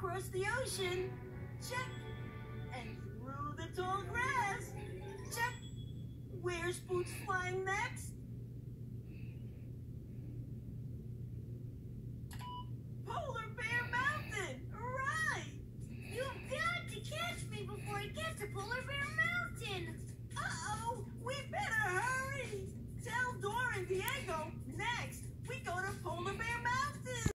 across the ocean. Check. And through the tall grass. Check. Where's Boots flying next?